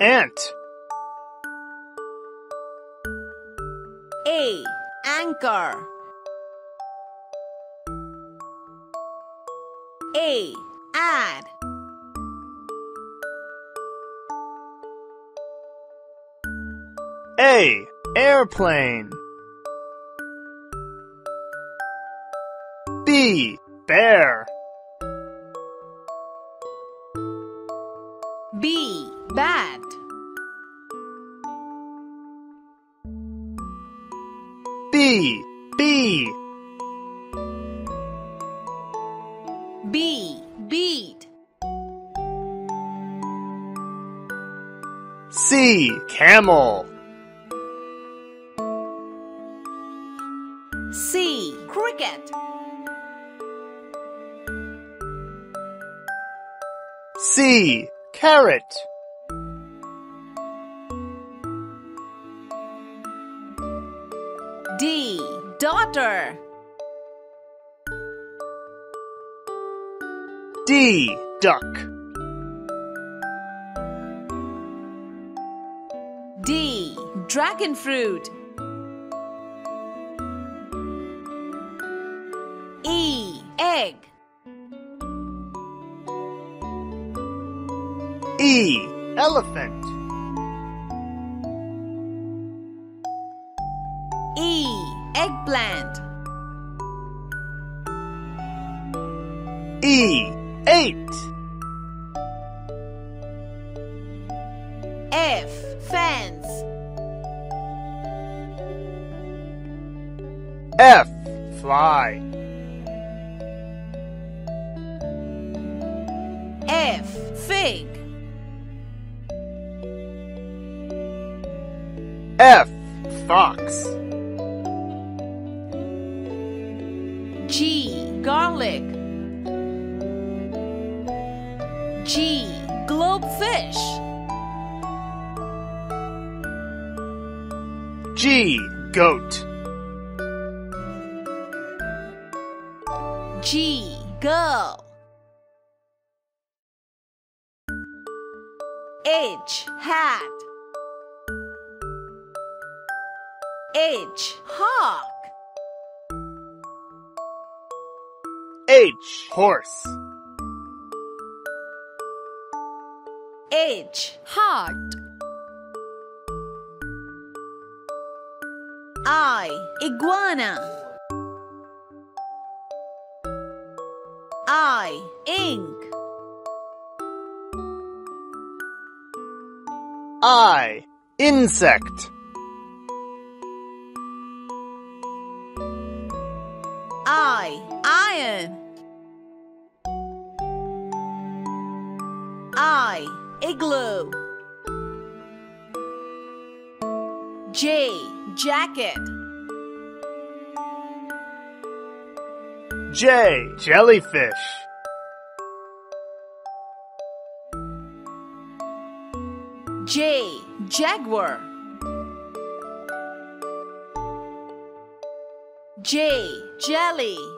ant. A. Anchor. A. Add. A. Airplane. B. Bear. B. Bee. B. Beat. C. Camel. C. Cricket. C. Carrot. D. Duck. D. Dragon fruit. E. Egg. E. Elephant. E. Eggplant. E. Eight. F. Fence. F. Fly. F. Fig. F. Fox. G. Garlic. G. Globefish. G. Goat. G. Girl. H. Hat. H. Hawk. H. Horse. H. Heart. I. Iguana. I. Ink. I. Insect. Igloo. J. Jacket. J. Jellyfish. J. Jaguar. J. Jelly.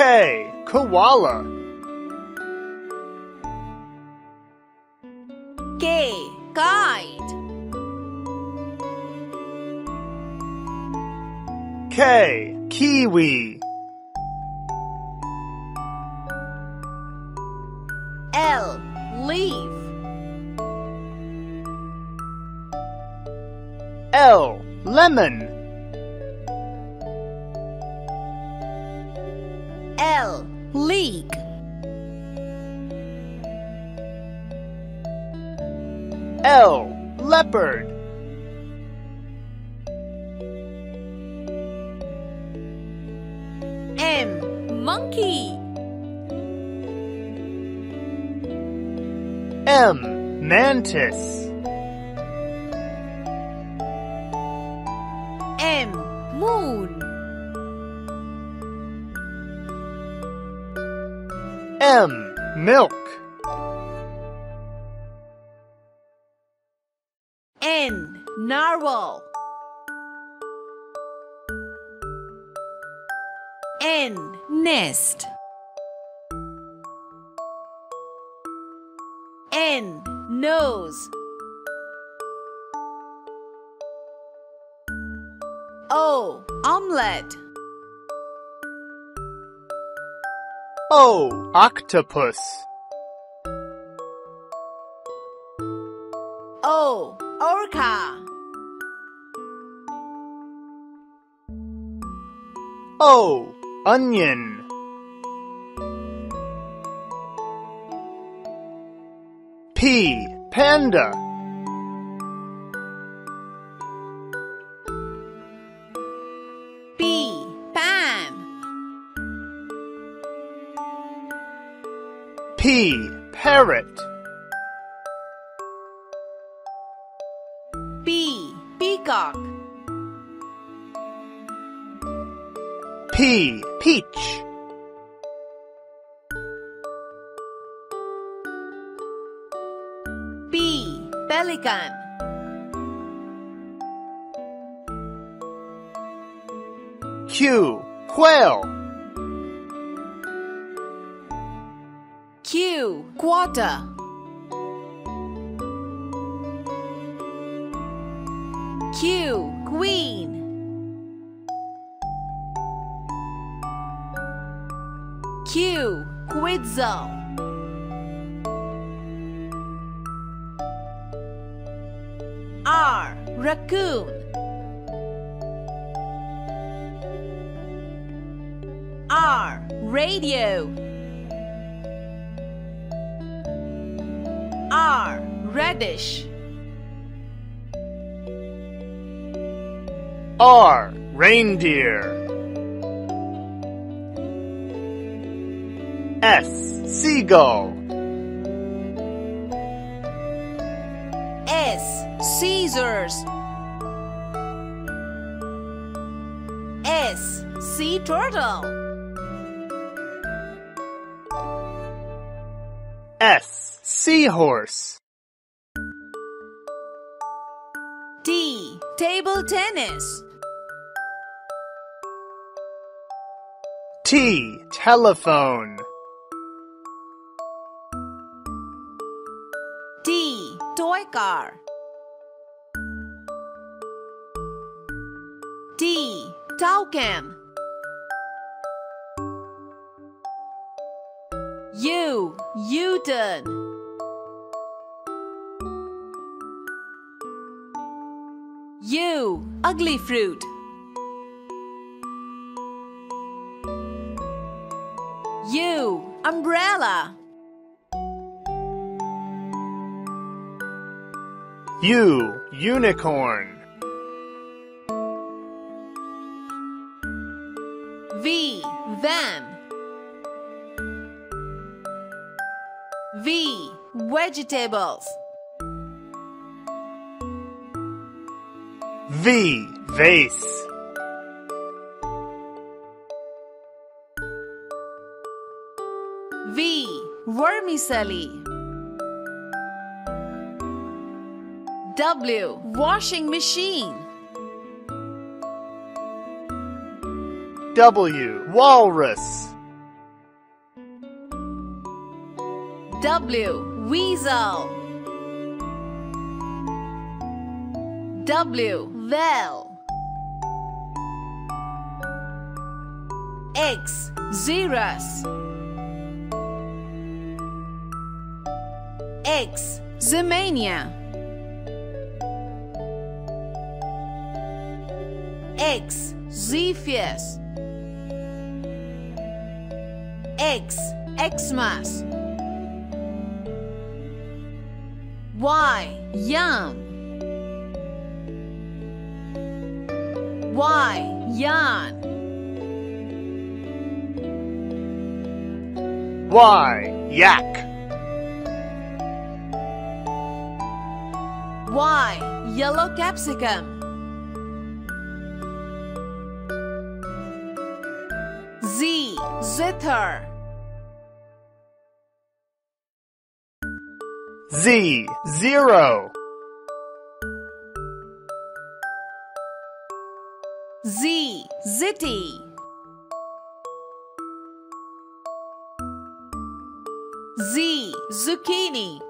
K. Koala. K. Guide. K. Kiwi. L. Leaf. L. Lemon. L. League. L. Leopard. M. Monkey. M. Mantis. M. Milk. N. Narwhal. N. Nest. N. Nose. O. Omelette. O. Octopus. O. Orca. O. Onion. P. Panda. P. Parrot. B. Peacock. P. Peach. B. Pelican. Q. Quail. Quarter. Q. Queen. Q. Quetzal. R. Raccoon. R. Radio. R. Reddish. R. Reindeer. S. Seagull. S. Caesars. S. Sea turtle. S. Seahorse. T. Table tennis. T. Telephone. T. Toy car. T. Toucan. U. U-turn. U. Ugly fruit. U. Umbrella. U. Unicorn. V. Van. V. Vegetables. V. Vase. V. Vermicelli. W. Washing machine. W. Walrus. W. Weasel. W. Well. X. Xerus. X. Ximenia. X. Zephyrs. X. Xmas. Y. Yum. Y. Yarn. Y. Yak. Y. Yellow capsicum. Z. Zither. Z. Zero. city. Z. Zucchini